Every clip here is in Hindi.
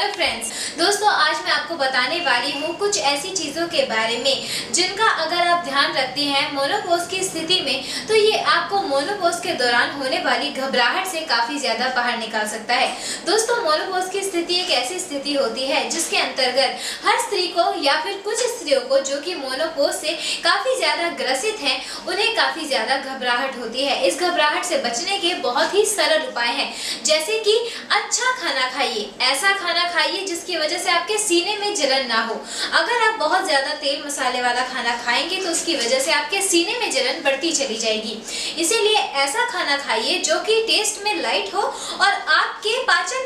体 हेलो फ्रेंड्स दोस्तों, आज मैं आपको बताने वाली हूँ कुछ ऐसी चीज़ों के बारे में, जिनका अगर आप ध्यान रखते हैं मोनोपोज की स्थिति में तो ये आपको मोनोपोज के दौरान होने वाली घबराहट से काफ़ी ज़्यादा बाहर निकाल सकता है। दोस्तों, मोनोपोज की स्थिति एक ऐसी स्थिति होती है, जिसके अंतर्गत हर स्त्री को या फिर कुछ स्त्रियों को, जो कि मोनोपोज से काफ़ी ज़्यादा ग्रसित हैं, उन्हें काफ़ी ज़्यादा घबराहट होती है। इस घबराहट से बचने के बहुत ही सरल उपाय हैं, जैसे कि अच्छा खाना खाइए। ऐसा खाना खाइए जिसकी वजह से आपके सीने में जलन ना हो। अगर आप बहुत ज़्यादा तेल मसाले वाला खाना खाएँगे तो उसकी वजह से आपके सीने में जलन बढ़ती चली जाएगी। इसीलिए ऐसा खाना खाइए, जो कि टेस्ट में लाइट हो और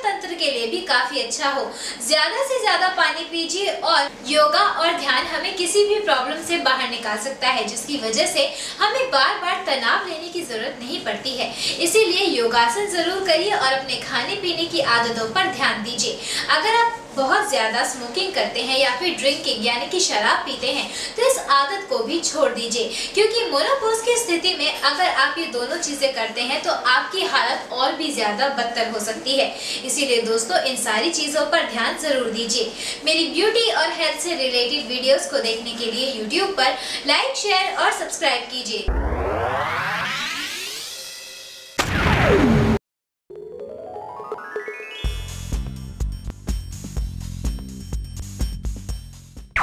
तंत्र के लिए भी काफ़ी अच्छा हो। ज़्यादा से ज़्यादा पानी पीजिए और योगा और ध्यान हमें किसी भी प्रॉब्लम से बाहर निकाल सकता है, जिसकी वजह से हमें बार बार तनाव लेने की ज़रूरत नहीं पड़ती है। इसीलिए योगासन ज़रूर करिए और अपने खाने पीने की आदतों पर ध्यान दीजिए। अगर आप बहुत ज़्यादा स्मोकिंग करते हैं या फिर ड्रिंकिंग यानी कि शराब पीते हैं तो इस आदत को भी छोड़ दीजिए। क्योंकि मोनोपोज की स्थिति में अगर आप ये दोनों चीज़ें करते हैं तो आपकी हालत और भी ज़्यादा बदतर हो सकती है। इसीलिए दोस्तों, इन सारी चीज़ों पर ध्यान ज़रूर दीजिए। मेरी ब्यूटी और हेल्थ से रिलेटेड वीडियोज़ को देखने के लिए यूट्यूब पर लाइक शेयर और सब्सक्राइब कीजिए।